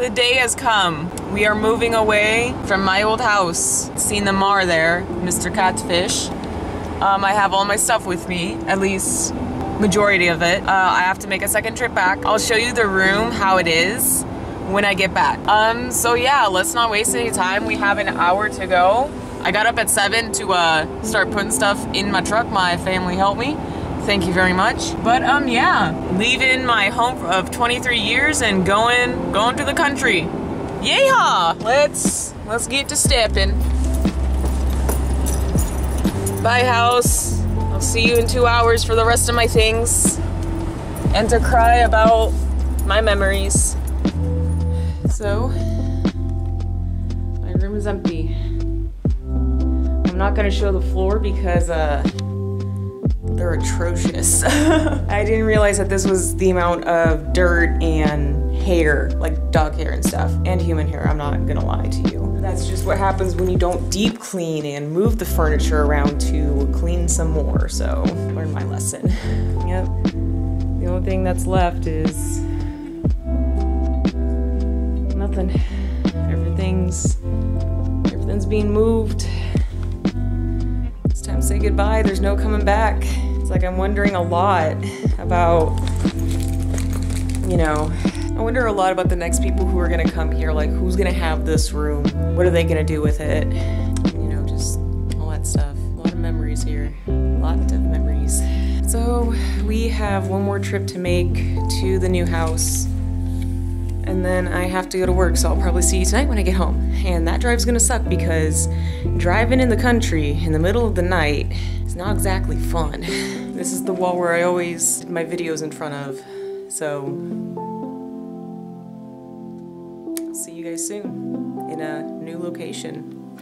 The day has come. We are moving away from my old house. Seen the Mar there, Mr. Catfish. Um, I have all my stuff with me, at least majority of it. Uh, I have to make a second trip back. I'll show you the room, how it is when I get back. Um, so yeah, let's not waste any time. We have an hour to go. I got up at seven to uh, start putting stuff in my truck. My family helped me. Thank you very much. But um, yeah, leaving my home of 23 years and going going to the country. Yeehaw! Let's let's get to stepping. Bye house. I'll see you in two hours for the rest of my things and to cry about my memories. So, my room is empty. I'm not gonna show the floor because uh, they're atrocious. I didn't realize that this was the amount of dirt and hair, like dog hair and stuff, and human hair, I'm not gonna lie to you. That's just what happens when you don't deep clean and move the furniture around to clean some more, so learn my lesson. Yep. The only thing that's left is nothing. Everything's everything's being moved. It's time to say goodbye. There's no coming back. It's like I'm wondering a lot about you know, I wonder a lot about the next people who are gonna come here. Like, who's gonna have this room? What are they gonna do with it? You know, just all that stuff. A lot of memories here. A lot of memories. So, we have one more trip to make to the new house. And then I have to go to work, so I'll probably see you tonight when I get home. And that drive's gonna suck because driving in the country in the middle of the night is not exactly fun. This is the wall where I always did my videos in front of. So, see you guys soon in a new location.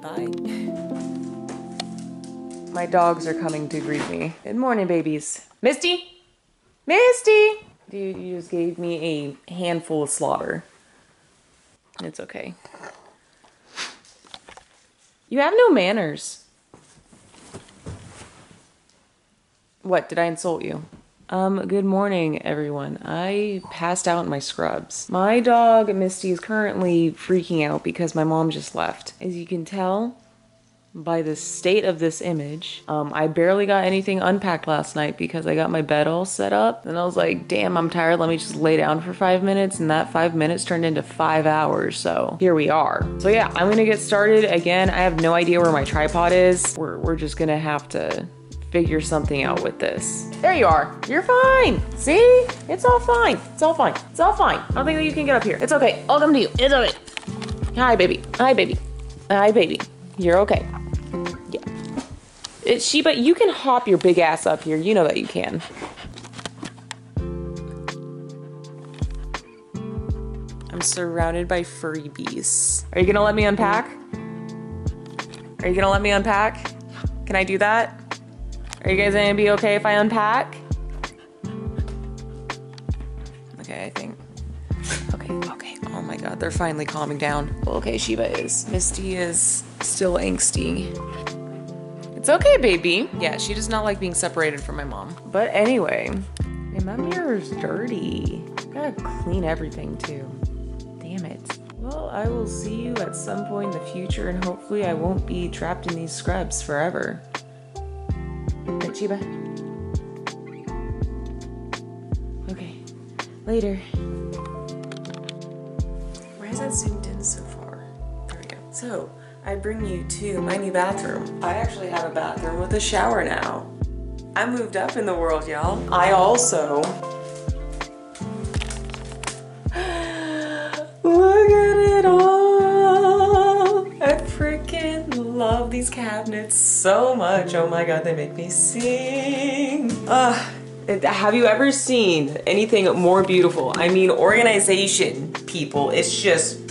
Bye. My dogs are coming to greet me. Good morning, babies. Misty? Misty! Dude, you just gave me a handful of slaughter. It's okay. You have no manners. What, did I insult you? Um, good morning, everyone. I passed out in my scrubs. My dog, Misty, is currently freaking out because my mom just left. As you can tell by the state of this image, um, I barely got anything unpacked last night because I got my bed all set up. And I was like, damn, I'm tired. Let me just lay down for five minutes. And that five minutes turned into five hours. So here we are. So yeah, I'm gonna get started. Again, I have no idea where my tripod is. We're, we're just gonna have to figure something out with this. There you are. You're fine. See? It's all fine. It's all fine. It's all fine. I don't think that you can get up here. It's okay. I'll come to you. It's okay. Hi, baby. Hi, baby. Hi, baby. You're okay. It's Sheba, you can hop your big ass up here. You know that you can. I'm surrounded by furry beasts. Are you gonna let me unpack? Are you gonna let me unpack? Can I do that? Are you guys gonna be okay if I unpack? Okay, I think. Okay, okay. Oh my god, they're finally calming down. Okay, Sheba is. Misty is still angsty. It's okay, baby. Yeah, she does not like being separated from my mom. But anyway, and my mirror's dirty. Gotta clean everything too. Damn it. Well, I will see you at some point in the future, and hopefully, I won't be trapped in these scrubs forever. Right, Chiba? Okay. Later. Why is that zoomed in so far? There we go. So, I bring you to my new bathroom. I actually have a bathroom with a shower now. I moved up in the world, y'all. I also Look at it all. I freaking love these cabinets so much. Oh my god, they make me sing. Uh, have you ever seen anything more beautiful? I mean, organization, people. It's just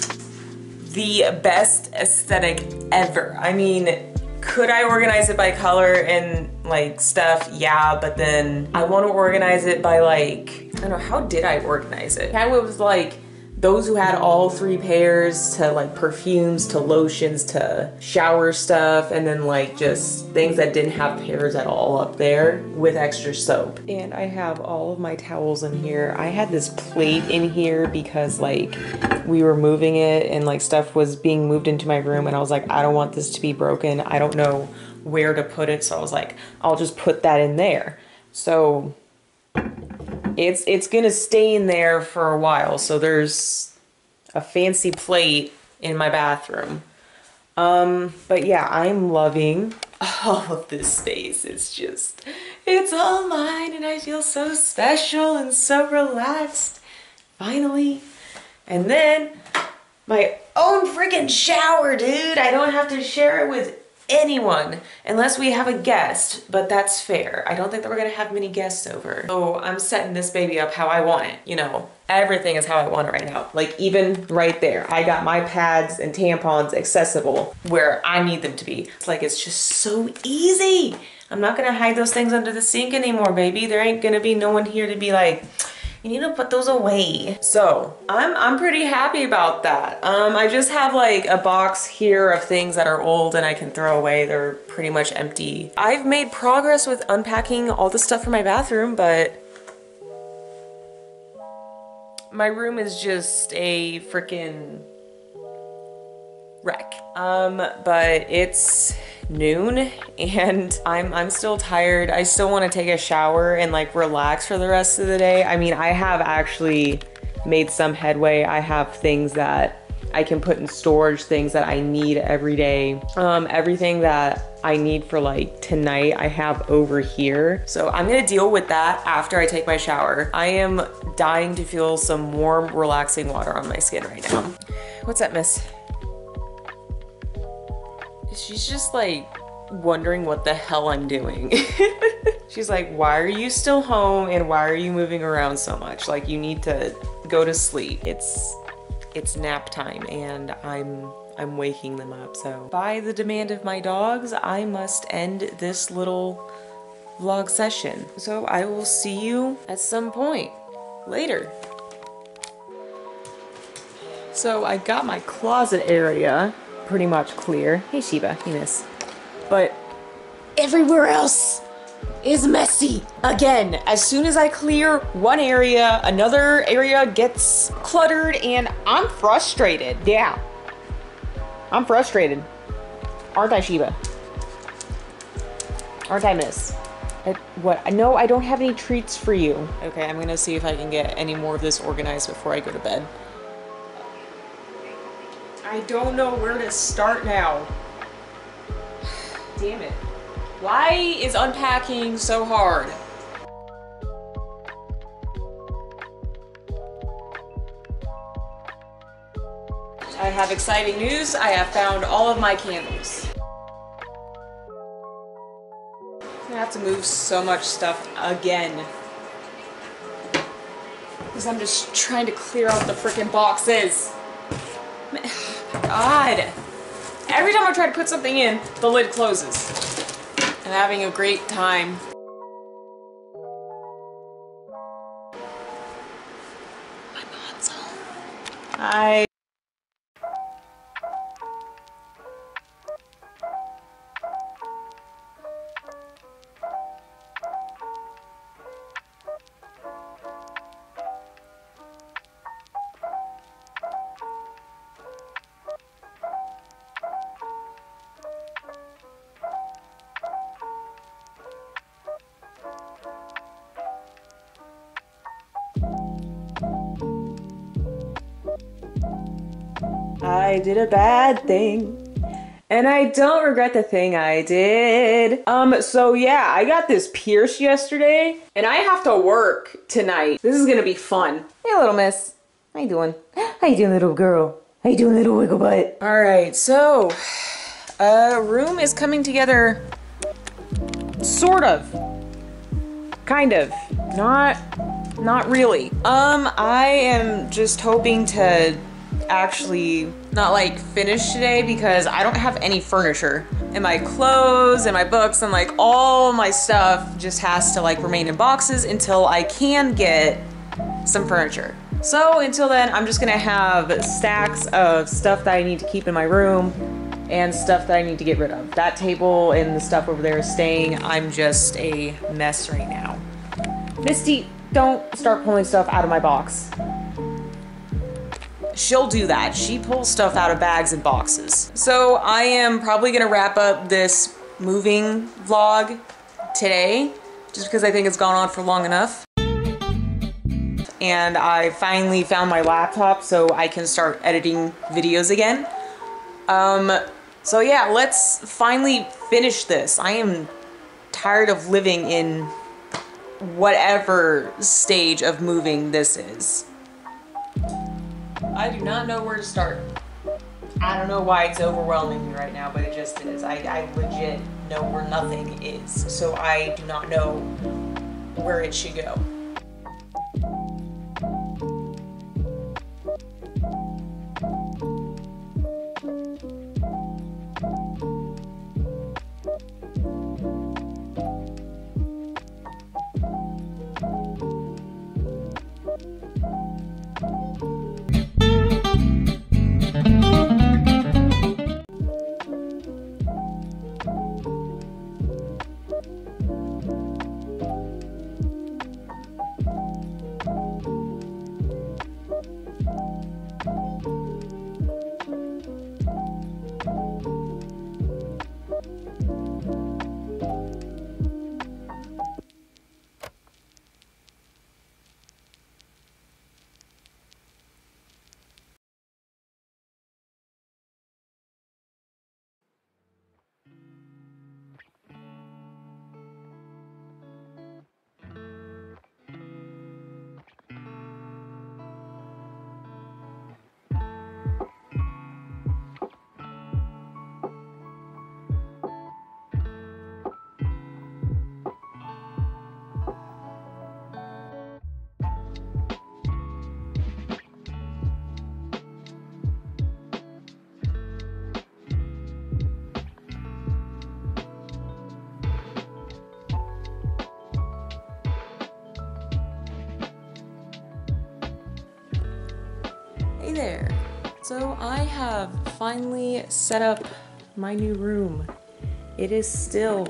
the best aesthetic ever. I mean, could I organize it by color and like stuff? Yeah, but then I want to organize it by like, I don't know, how did I organize it? Of was like those who had all three pairs to like perfumes to lotions to shower stuff and then like just things that didn't have pairs at all up there with extra soap. And I have all of my towels in here. I had this plate in here because like we were moving it and like stuff was being moved into my room and I was like, I don't want this to be broken. I don't know where to put it. So I was like, I'll just put that in there. So it's it's gonna stay in there for a while. So there's a fancy plate in my bathroom. Um, but yeah, I'm loving all of this space. It's just, it's all mine and I feel so special and so relaxed. Finally. And then my own freaking shower, dude. I don't have to share it with anyone unless we have a guest, but that's fair. I don't think that we're gonna have many guests over. So I'm setting this baby up how I want it, you know. Everything is how I want it right now. Like even right there, I got my pads and tampons accessible where I need them to be. It's like it's just so easy. I'm not gonna hide those things under the sink anymore, baby. There ain't gonna be no one here to be like, you need to put those away. So I'm, I'm pretty happy about that. Um, I just have like a box here of things that are old and I can throw away. They're pretty much empty. I've made progress with unpacking all the stuff for my bathroom, but my room is just a freaking wreck. Um, but it's noon and I'm I'm still tired. I still want to take a shower and like relax for the rest of the day. I mean, I have actually made some headway. I have things that I can put in storage, things that I need every day. Um, everything that I need for like tonight, I have over here. So I'm gonna deal with that after I take my shower. I am dying to feel some warm, relaxing water on my skin right now. What's that, miss? She's just like wondering what the hell I'm doing. she's like, why are you still home and why are you moving around so much? Like you need to go to sleep. It's it's nap time and I'm I'm waking them up. So by the demand of my dogs, I must end this little vlog session. So I will see you at some point later. So I got my closet area pretty much clear. Hey Shiba, you miss. But everywhere else is messy. Again, as soon as I clear one area, another area gets cluttered and I'm frustrated. Yeah. I'm frustrated. Aren't I, Shiba? Aren't I, miss? I, what? No, I don't have any treats for you. Okay, I'm gonna see if I can get any more of this organized before I go to bed. I don't know where to start now. Damn it. Why is unpacking so hard? I have exciting news. I have found all of my candles. I have to move so much stuff again. Because I'm just trying to clear out the freaking boxes. God. Every time I try to put something in, the lid closes. I'm having a great time. I did a bad thing. And I don't regret the thing I did. Um, so yeah, I got this pierce yesterday and I have to work tonight. This is gonna be fun. Hey little miss. How you doing? How you doing little girl? How you doing little wiggle butt? Alright, so uh room is coming together sort of. Kind of. Not not really. Um, I am just hoping to actually not like finished today because I don't have any furniture. And my clothes and my books and like all my stuff just has to like remain in boxes until I can get some furniture. So until then, I'm just gonna have stacks of stuff that I need to keep in my room and stuff that I need to get rid of. That table and the stuff over there is staying. I'm just a mess right now. Misty, don't start pulling stuff out of my box. She'll do that. She pulls stuff out of bags and boxes. So I am probably gonna wrap up this moving vlog today, just because I think it's gone on for long enough. And I finally found my laptop so I can start editing videos again. Um, so yeah, let's finally finish this. I am tired of living in whatever stage of moving this is. I do not know where to start. I don't know why it's overwhelming me right now, but it just is. I, I legit know where nothing is, so I do not know where it should go. Hey there. So I have finally set up my new room. It is still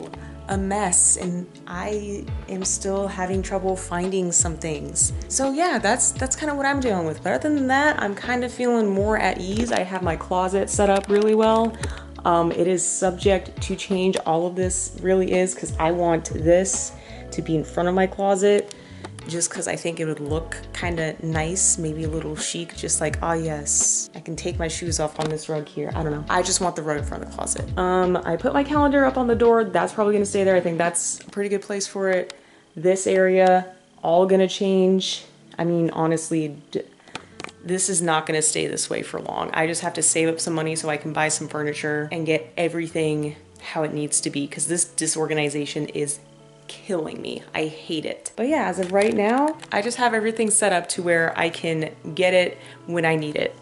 a mess and I am still having trouble finding some things. So yeah, that's that's kind of what I'm dealing with. But other than that, I'm kind of feeling more at ease. I have my closet set up really well. Um, it is subject to change. All of this really is because I want this to be in front of my closet just because I think it would look kind of nice, maybe a little chic, just like, oh yes, I can take my shoes off on this rug here. I don't know. I just want the rug in front of the closet. Um, I put my calendar up on the door. That's probably gonna stay there. I think that's a pretty good place for it. This area, all gonna change. I mean, honestly, this is not gonna stay this way for long. I just have to save up some money so I can buy some furniture and get everything how it needs to be because this disorganization is killing me. I hate it. But yeah, as of right now, I just have everything set up to where I can get it when I need it.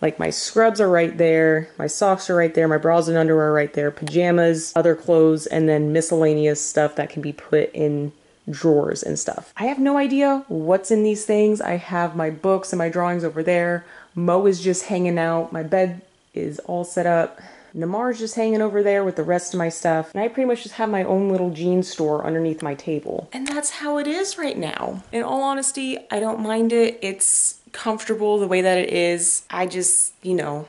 Like my scrubs are right there, my socks are right there, my bras and underwear are right there, pajamas, other clothes, and then miscellaneous stuff that can be put in drawers and stuff. I have no idea what's in these things. I have my books and my drawings over there. Mo is just hanging out. My bed is all set up. Namar's just hanging over there with the rest of my stuff. And I pretty much just have my own little jean store underneath my table. And that's how it is right now. In all honesty, I don't mind it. It's comfortable the way that it is. I just, you know,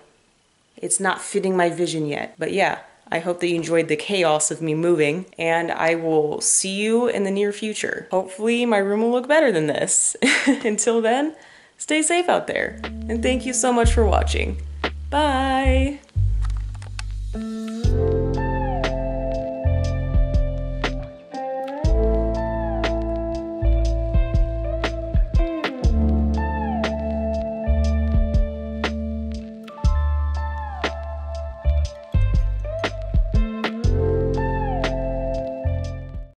it's not fitting my vision yet. But yeah, I hope that you enjoyed the chaos of me moving, and I will see you in the near future. Hopefully, my room will look better than this. Until then, stay safe out there, and thank you so much for watching. Bye!